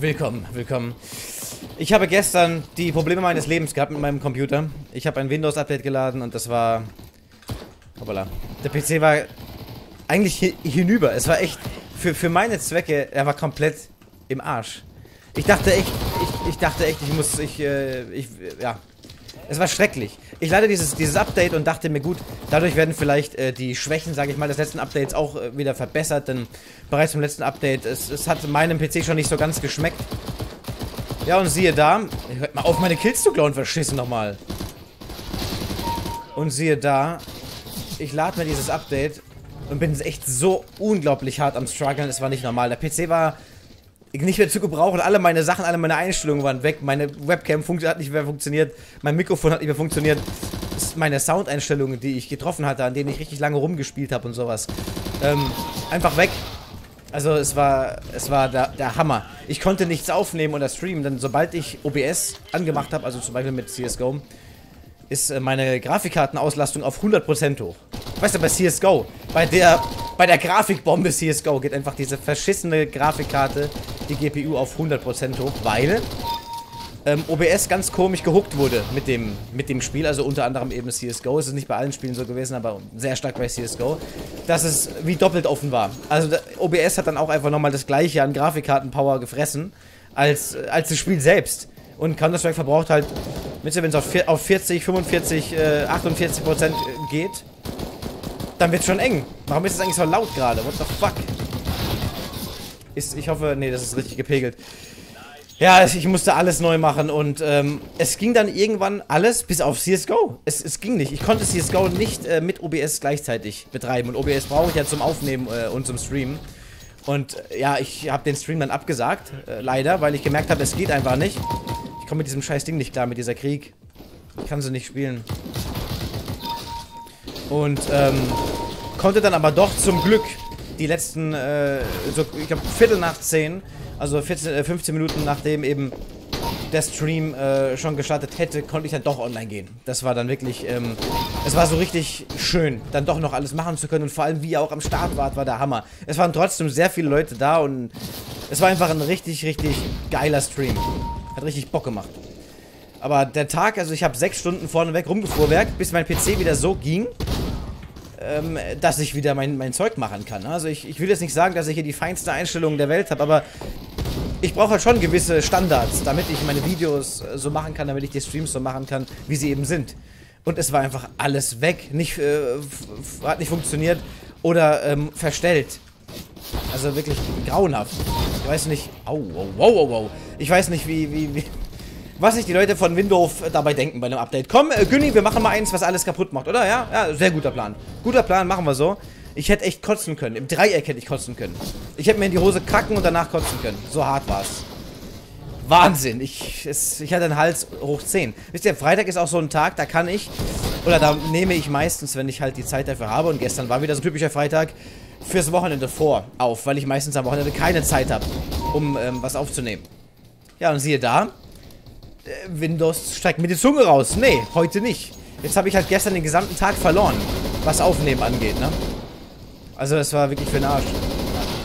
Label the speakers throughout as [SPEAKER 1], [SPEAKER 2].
[SPEAKER 1] Willkommen, willkommen. Ich habe gestern die Probleme meines Lebens gehabt mit meinem Computer. Ich habe ein Windows-Update geladen und das war... Hoppala. Der PC war eigentlich hinüber. Es war echt... Für, für meine Zwecke, er war komplett im Arsch. Ich dachte echt, ich, ich dachte echt, ich muss, ich, äh, ich, ja. Es war schrecklich. Ich lade dieses, dieses Update und dachte mir, gut, dadurch werden vielleicht äh, die Schwächen, sage ich mal, des letzten Updates auch äh, wieder verbessert, denn bereits vom letzten Update, es, es hat meinem PC schon nicht so ganz geschmeckt. Ja, und siehe da, hört mal auf, meine Kills zu klauen, verschissen nochmal. Und siehe da, ich lade mir dieses Update und bin echt so unglaublich hart am struggeln, es war nicht normal. Der PC war nicht mehr zu gebrauchen. Alle meine Sachen, alle meine Einstellungen waren weg. Meine Webcam hat nicht mehr funktioniert. Mein Mikrofon hat nicht mehr funktioniert. Meine Soundeinstellungen, die ich getroffen hatte, an denen ich richtig lange rumgespielt habe und sowas. Ähm, einfach weg. Also es war, es war der, der, Hammer. Ich konnte nichts aufnehmen oder streamen, denn sobald ich OBS angemacht habe, also zum Beispiel mit CSGO, ist äh, meine Grafikkartenauslastung auf 100% hoch. Weißt du, bei CSGO, bei der, bei der Grafikbombe CSGO geht einfach diese verschissene Grafikkarte, die GPU auf 100% hoch, weil ähm, OBS ganz komisch gehuckt wurde mit dem, mit dem Spiel, also unter anderem eben CSGO. Es ist nicht bei allen Spielen so gewesen, aber sehr stark bei CSGO, dass es wie doppelt offen war. Also OBS hat dann auch einfach nochmal das gleiche an Grafikkartenpower gefressen, als, als das Spiel selbst. Und Counter-Strike verbraucht halt, wenn es auf 40, 45, äh, 48 Prozent geht, dann wird es schon eng. Warum ist es eigentlich so laut gerade? What the fuck? Ist, ich hoffe, nee, das ist richtig gepegelt. Ja, ich musste alles neu machen und ähm, es ging dann irgendwann alles bis auf CSGO. Es, es ging nicht. Ich konnte CSGO nicht äh, mit OBS gleichzeitig betreiben und OBS brauche ich ja zum Aufnehmen äh, und zum Streamen. Und äh, ja, ich habe den Stream dann abgesagt, äh, leider, weil ich gemerkt habe, es geht einfach nicht komme mit diesem scheiß Ding nicht klar, mit dieser Krieg. Ich kann sie nicht spielen. Und, ähm, konnte dann aber doch zum Glück die letzten, äh, so, ich glaube, Viertel nach 10, also 14, äh, 15 Minuten nachdem eben der Stream äh, schon gestartet hätte, konnte ich dann doch online gehen. Das war dann wirklich, ähm, es war so richtig schön, dann doch noch alles machen zu können und vor allem, wie ihr auch am Start wart, war der Hammer. Es waren trotzdem sehr viele Leute da und es war einfach ein richtig, richtig geiler Stream. Hat richtig Bock gemacht. Aber der Tag, also ich habe sechs Stunden vorneweg rumgefuhrwerk, bis mein PC wieder so ging, ähm, dass ich wieder mein, mein Zeug machen kann. Also ich, ich will jetzt nicht sagen, dass ich hier die feinste Einstellung der Welt habe, aber ich brauche halt schon gewisse Standards, damit ich meine Videos äh, so machen kann, damit ich die Streams so machen kann, wie sie eben sind. Und es war einfach alles weg, nicht, äh, hat nicht funktioniert oder ähm, verstellt. Also wirklich grauenhaft. Ich weiß nicht. Au, wow, wow, wow. Ich weiß nicht, wie, wie, wie. Was sich die Leute von Windows dabei denken bei einem Update. Komm, äh, Günni, wir machen mal eins, was alles kaputt macht, oder? Ja? Ja, sehr guter Plan. Guter Plan, machen wir so. Ich hätte echt kotzen können. Im Dreieck hätte ich kotzen können. Ich hätte mir in die Hose kacken und danach kotzen können. So hart war es. Wahnsinn. Ich, es, ich hatte den Hals hoch 10. Wisst ihr, Freitag ist auch so ein Tag, da kann ich, oder da nehme ich meistens, wenn ich halt die Zeit dafür habe, und gestern war wieder so ein typischer Freitag, fürs Wochenende vor auf, weil ich meistens am Wochenende keine Zeit habe, um ähm, was aufzunehmen. Ja, und siehe da, äh, Windows streckt mir die Zunge raus. Nee, heute nicht. Jetzt habe ich halt gestern den gesamten Tag verloren, was Aufnehmen angeht, ne? Also das war wirklich für den Arsch.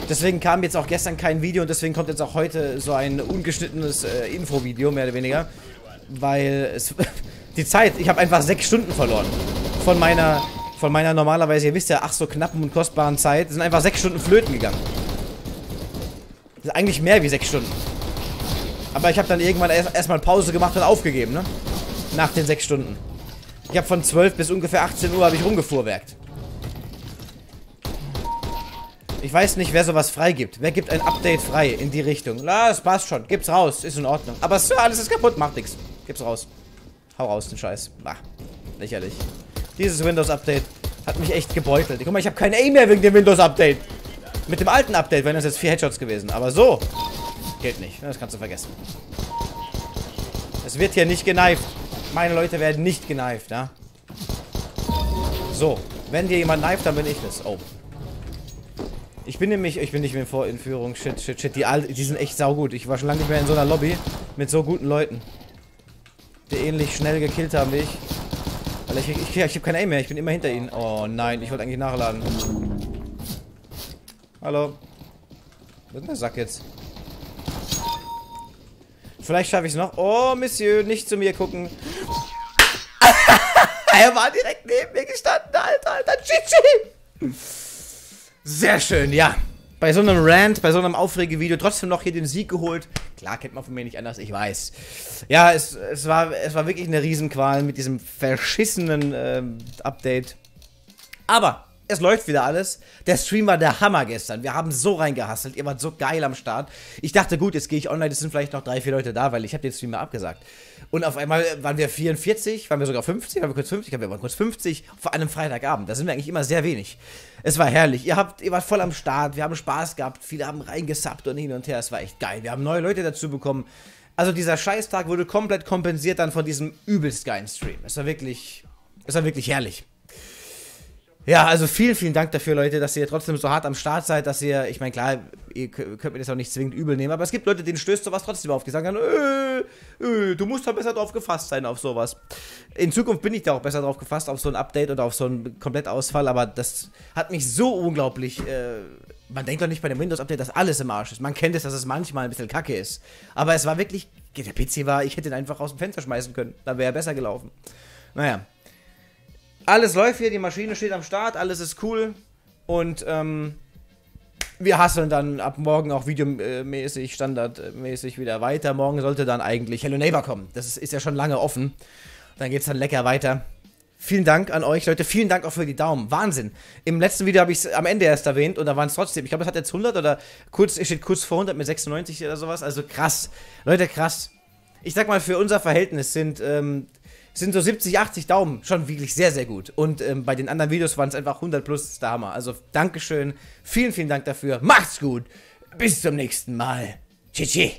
[SPEAKER 1] Deswegen kam jetzt auch gestern kein Video und deswegen kommt jetzt auch heute so ein ungeschnittenes äh, Infovideo, mehr oder weniger. Weil es... die Zeit, ich habe einfach sechs Stunden verloren. Von meiner von meiner normalerweise, ihr wisst ja, ach so knappen und kostbaren Zeit, sind einfach sechs Stunden flöten gegangen. Das ist eigentlich mehr wie sechs Stunden. Aber ich habe dann irgendwann erstmal erst Pause gemacht und aufgegeben, ne? Nach den sechs Stunden. Ich habe von 12 bis ungefähr 18 Uhr habe ich rumgefuhrwerkt. Ich weiß nicht, wer sowas freigibt. Wer gibt ein Update frei in die Richtung? Na, es passt schon. Gib's raus. Ist in Ordnung. Aber Sir, alles ist kaputt. Macht nichts. Gib's raus. Hau raus, den Scheiß. Ach, lächerlich. Dieses Windows-Update hat mich echt gebeutelt. Guck mal, ich habe kein Aim mehr wegen dem Windows-Update. Mit dem alten Update wären das jetzt vier Headshots gewesen. Aber so geht nicht. Das kannst du vergessen. Es wird hier nicht geneift. Meine Leute werden nicht geneift, ja? So. Wenn dir jemand kneift, dann bin ich das. Oh. Ich bin nämlich, ich bin nicht mehr in Führung. Shit, shit, shit. Die, die sind echt saugut. Ich war schon lange nicht mehr in so einer Lobby mit so guten Leuten. Die ähnlich schnell gekillt haben wie ich. Weil ich, ich, ich, ich habe keine Aim mehr. Ich bin immer hinter ihnen. Oh nein, ich wollte eigentlich nachladen. Hallo. Was ist denn der Sack jetzt? Vielleicht schaffe ich es noch. Oh, Monsieur, nicht zu mir gucken. er war direkt neben mir gestanden, Alter, Alter, Chichi. Sehr schön, ja. Bei so einem Rant, bei so einem Aufregevideo trotzdem noch hier den Sieg geholt. Klar, kennt man von mir nicht anders, ich weiß. Ja, es, es, war, es war wirklich eine Riesenqual mit diesem verschissenen äh, Update. Aber es läuft wieder alles. Der Stream war der Hammer gestern. Wir haben so reingehasselt. Ihr wart so geil am Start. Ich dachte, gut, jetzt gehe ich online. Es sind vielleicht noch drei, vier Leute da, weil ich habe den Stream mal abgesagt. Und auf einmal waren wir 44, waren wir sogar 50, waren wir kurz 50, wir kurz 50 vor einem Freitagabend. Da sind wir eigentlich immer sehr wenig. Es war herrlich. Ihr, habt, ihr wart voll am Start. Wir haben Spaß gehabt. Viele haben reingesappt und hin und her. Es war echt geil. Wir haben neue Leute dazu bekommen. Also dieser Scheißtag wurde komplett kompensiert dann von diesem übelst geilen Stream. Es war wirklich, es war wirklich herrlich. Ja, also vielen, vielen Dank dafür, Leute, dass ihr trotzdem so hart am Start seid, dass ihr, ich meine, klar, ihr könnt mir das auch nicht zwingend übel nehmen, aber es gibt Leute, denen stößt sowas trotzdem auf, die sagen dann, äh, äh, du musst da besser drauf gefasst sein auf sowas. In Zukunft bin ich da auch besser drauf gefasst, auf so ein Update oder auf so einen Komplettausfall, aber das hat mich so unglaublich, äh, man denkt doch nicht bei dem Windows-Update, dass alles im Arsch ist. Man kennt es, dass es manchmal ein bisschen kacke ist. Aber es war wirklich, der PC war, ich hätte ihn einfach aus dem Fenster schmeißen können, dann wäre er besser gelaufen. Naja, alles läuft hier, die Maschine steht am Start, alles ist cool. Und ähm, wir hasseln dann ab morgen auch videomäßig, standardmäßig wieder weiter. Morgen sollte dann eigentlich Hello Neighbor kommen. Das ist, ist ja schon lange offen. Dann geht es dann lecker weiter. Vielen Dank an euch, Leute. Vielen Dank auch für die Daumen. Wahnsinn. Im letzten Video habe ich es am Ende erst erwähnt und da waren es trotzdem, ich glaube, es hat jetzt 100 oder kurz, es steht kurz vor 100 mit 96 oder sowas. Also krass. Leute, krass. Ich sag mal, für unser Verhältnis sind ähm, sind so 70, 80 Daumen schon wirklich sehr, sehr gut. Und ähm, bei den anderen Videos waren es einfach 100 plus, das der Hammer. Also Dankeschön, vielen, vielen Dank dafür. Macht's gut. Bis zum nächsten Mal. Tschüssi.